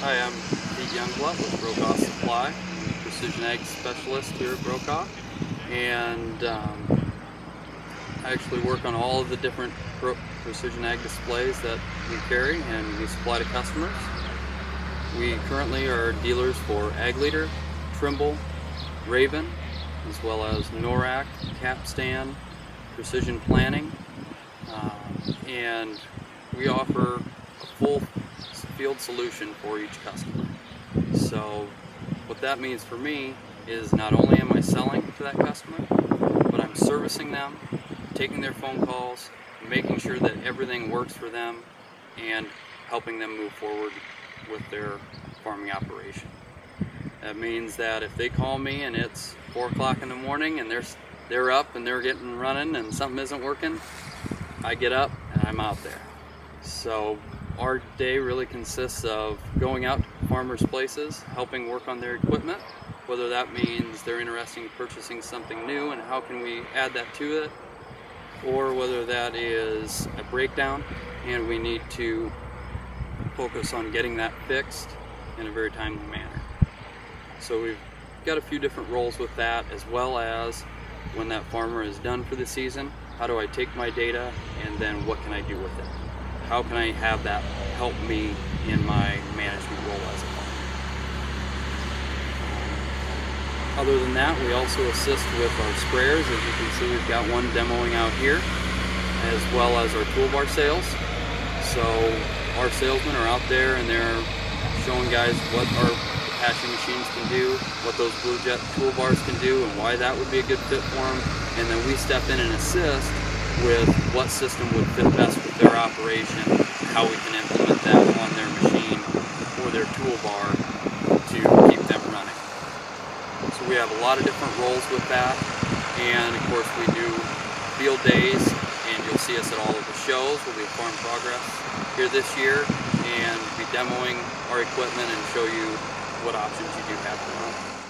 Hi, I'm Pete Youngblut with Brokaw Supply. Precision ag specialist here at Brokaw. And um, I actually work on all of the different precision ag displays that we carry and we supply to customers. We currently are dealers for Ag Leader, Trimble, Raven, as well as NORAC, Capstan, Precision Planting, uh, and we offer a full field solution for each customer. So what that means for me is not only am I selling to that customer, but I'm servicing them, taking their phone calls, making sure that everything works for them, and helping them move forward with their farming operation. That means that if they call me and it's four o'clock in the morning and they're they're up and they're getting running and something isn't working, I get up and I'm out there. So our day really consists of going out to farmers' places, helping work on their equipment, whether that means they're interested in purchasing something new and how can we add that to it, or whether that is a breakdown and we need to focus on getting that fixed in a very timely manner. So we've got a few different roles with that as well as when that farmer is done for the season, how do I take my data and then what can I do with it? How can I have that help me in my management role as a farmer? Um, other than that, we also assist with our sprayers. As you can see, we've got one demoing out here, as well as our toolbar sales. So our salesmen are out there and they're showing guys what our patching machines can do, what those Blue Jet toolbars can do, and why that would be a good fit for them. And then we step in and assist with what system would fit best with their operation, how we can implement that on their machine or their toolbar to keep them running. So we have a lot of different roles with that. And of course we do field days and you'll see us at all of the shows. We'll be at Farm Progress here this year and be demoing our equipment and show you what options you do have for them.